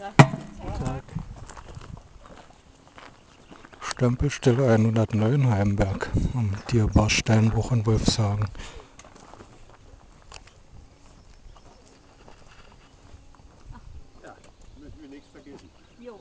Guten Tag. Stempelstelle 109 Heimberg am Tierbarsteinbruch in Wolfshagen. Ja, müssen wir nichts vergessen. Jo.